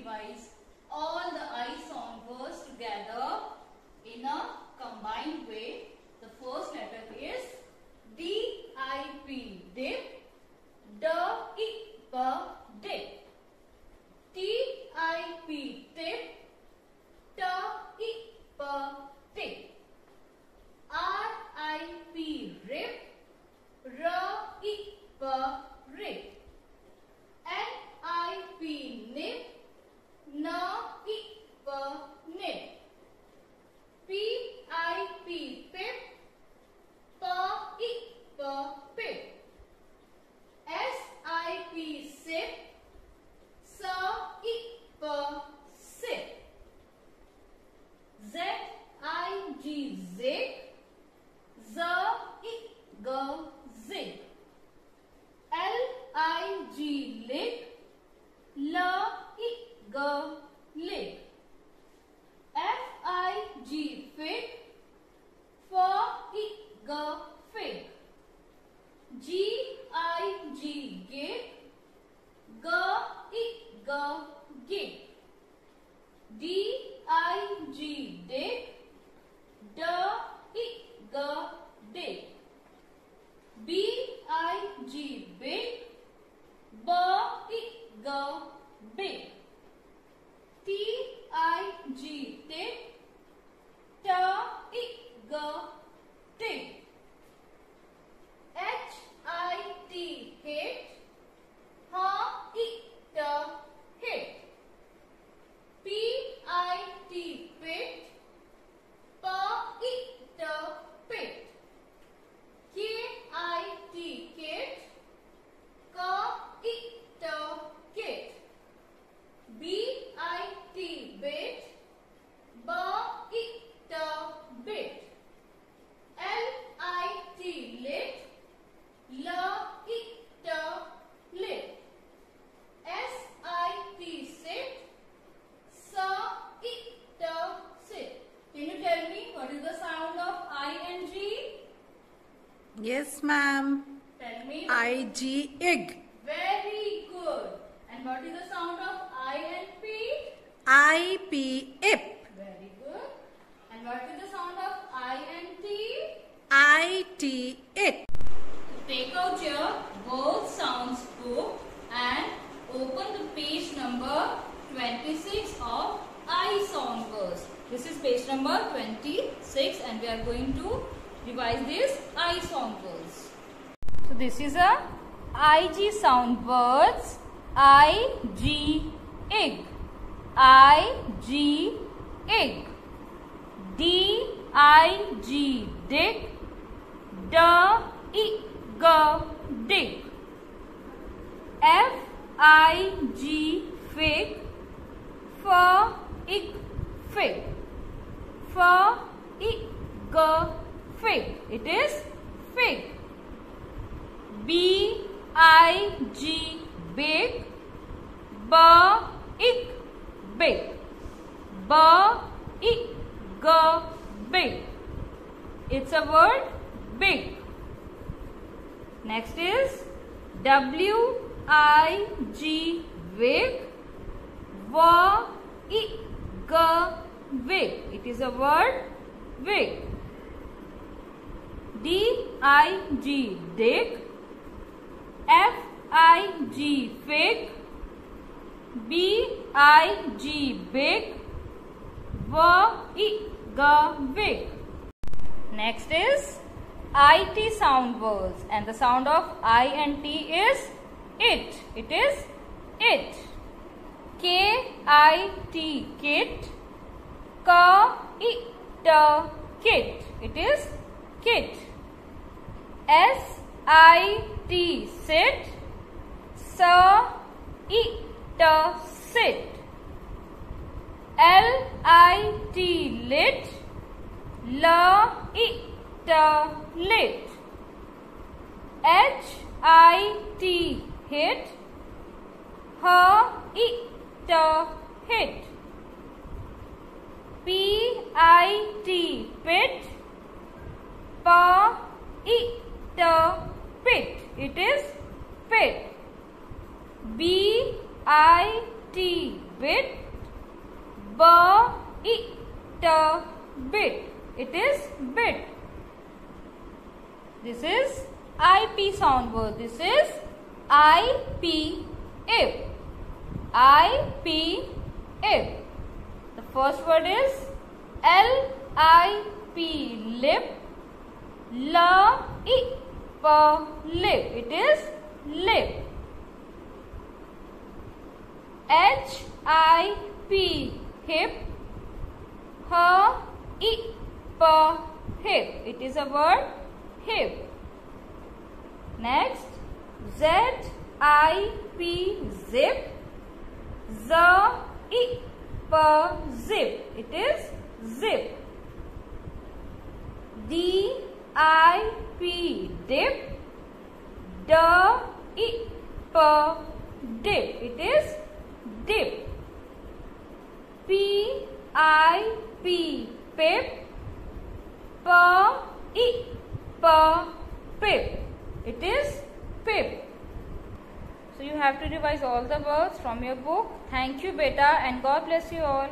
revise all the I sound words together in a combined way. The first letter is D I P dip. D I P dip. T I P tip. T I P tip. R I P rip. R I P rip. N I P nip. N I P nip. P I P pip. P I P pip. S I P sip. S I P sip. Z I G zig. Z I G zig. L I G lick. L I G lick. F I G fig. F I G fig. G I G gig. G I G gig. D I G dick. D I G dick. B I G big. B I G big. T I G tick. T I G tick. H I T hit. H I T hit. P I T pit. P I T pit. K I T kit. K I T kit. B I T bit. B I T bit. L I T lit. L I T lit. S I T sit. S I T sit. Can you tell me what is the sound of I and G? Yes, ma'am. Tell me. I G egg. Very good. And what is the sound of I and P? I P ip. Very good. And what is the sound of I and T? I T it. Take out your both sounds book and open the page number 26 of I sound words. This is page number 26 and we are going to revise this I sound words. So this is a IG sound words. I G egg. I G egg. D I G dick. D I G dig. F I G fig. F I fig. Fig. It is fig. B I G big. B I big. B I G big. It's a word big. Next is W I G wig. W I G wig. It is a word wig. D I G dig. F I G fig. B I G big. V I G wig. Next is IT sound words and the sound of I and T is it. It is it. K I T kit. K I T kit. It is kit. S I T sit. S I T uh, sit. L I T lit. L I T uh, lit. H I T hit. H I T uh, hit. P I T pit. P I T pit. It is pit. B I T bit. B I T bit. It is bit. This is IP sound word. This is IP if. IP if. The first word is L I P lip. L I P lip. It is lip. H I P hip. H I P hip. It is a word hip. Next, Z I P zip. Z I P zip. It is zip. D I P dip. D I P dip. It is dip. P I P pip. P I P pip. It is pip. So you have to revise all the words from your book. Thank you beta and God bless you all.